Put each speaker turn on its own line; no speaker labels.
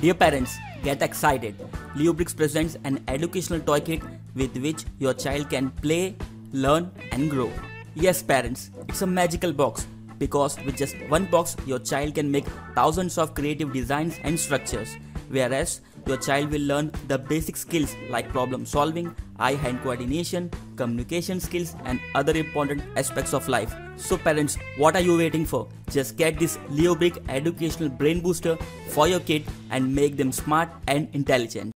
Dear parents, get excited. LeoBricks presents an educational toy kit with which your child can play, learn, and grow. Yes, parents, it's a magical box because with just one box, your child can make thousands of creative designs and structures. Whereas your child will learn the basic skills like problem solving, eye hand coordination, communication skills, and other important aspects of life. So, parents, what are you waiting for? Just get this LeoBrick educational brain booster for your kid and make them smart and intelligent.